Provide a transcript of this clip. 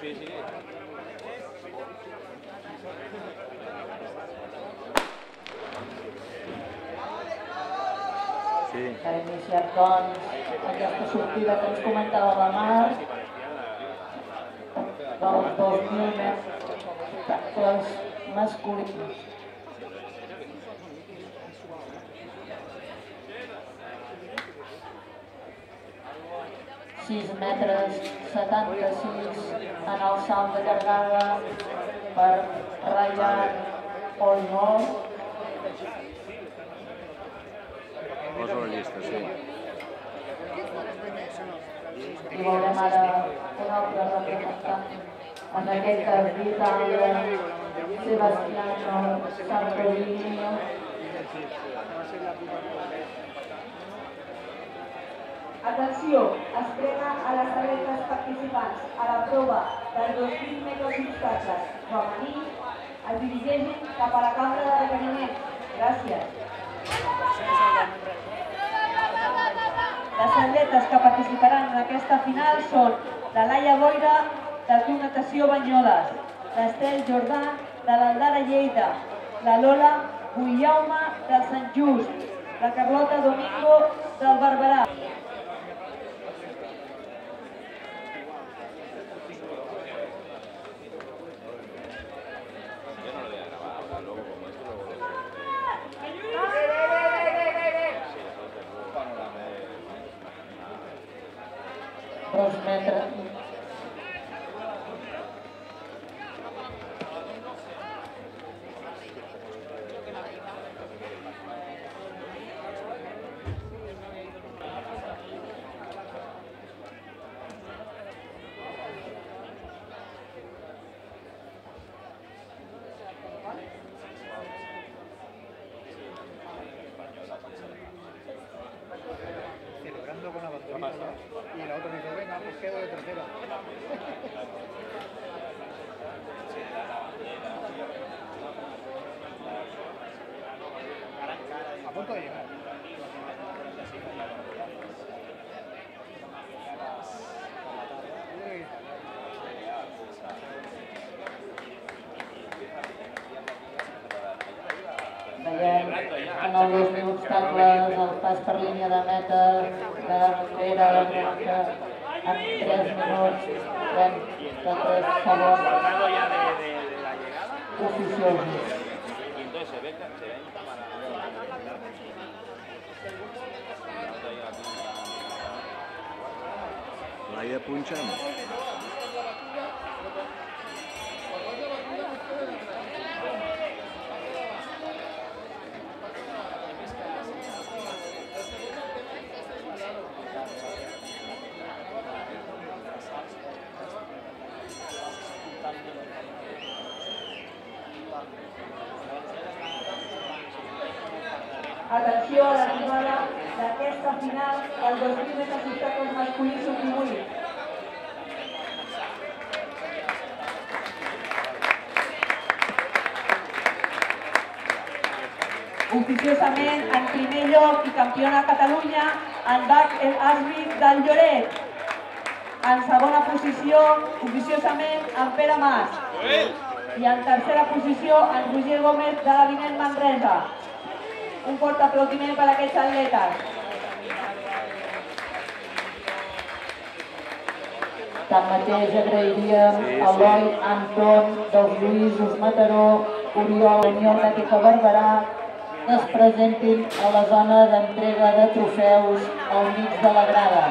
Sí, sí. Sí. Ha iniciat, doncs, aquesta sortida que ens comentava la Mar, dels 2.000 metres masculins. Sis metres 76 en el salt de llargada per Ryan Olmos. Posa la llista, sí. i veurem ara un altre representant en aquest cas d'Itàlia, Sebastiano Sartorini. Atenció, es prega a les atletes participants a la prova dels 2.000 metres d'obstacles femení es dirigeixin cap a la cambra de requeriments. Gràcies. Les atletes que participaran en aquesta final són la Laia Boira, del Club Natació Banyoles, l'Estel Jordà, de l'Aldara Lleida, la Lola Guillaume, del Sant Just, la Carlota Domingo, del Barberà. movimenta Veiem en dos mil obstacles el pas per línia de meta de Rivera en 3 minuts 33 segons oficiosos. en cámara. Laia punxant. Atenció a l'arribada d'aquesta final del 2.000 metres obstacles masculins sub-18. Oficiosament, en primer lloc i campiona de Catalunya, en Dac El Asri del Lloret. En segona posició, oficiosament, en Pere Mas. I en tercera posició, en Roger Gómez de l'Avinent Manresa. Un fort aplaudiment per a aquests atletes. Tanmateix agrairíem a Eloi Anton, dels Lluïsos Mataró, Oriol, Unió Atlètica Barberà, que es presentin a la zona d'entrega de trofeus al mig de la grada.